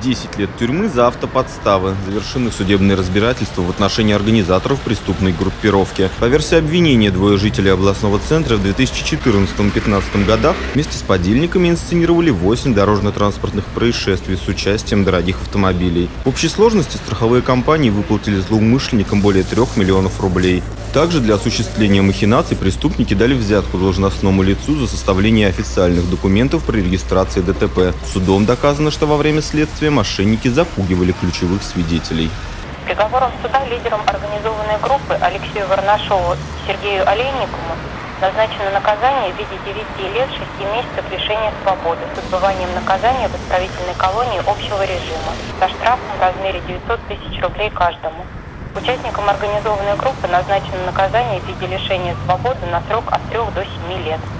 10 лет тюрьмы за автоподставы. Завершены судебные разбирательства в отношении организаторов преступной группировки. По версии обвинения, двое жителей областного центра в 2014-2015 годах вместе с подельниками инсценировали 8 дорожно-транспортных происшествий с участием дорогих автомобилей. В общей сложности страховые компании выплатили злоумышленникам более 3 миллионов рублей. Также для осуществления махинаций преступники дали взятку должностному лицу за составление официальных документов при регистрации ДТП. Судом доказано, что во время следствия мошенники запугивали ключевых свидетелей. Приговором суда лидером организованной группы Алексею Варнашову Сергею Олейникову назначено наказание в виде 9 лет 6 месяцев лишения свободы с отбыванием наказания в исправительной колонии общего режима со штрафом в размере 900 тысяч рублей каждому. Участникам организованной группы назначено наказание в виде лишения свободы на срок от 3 до 7 лет.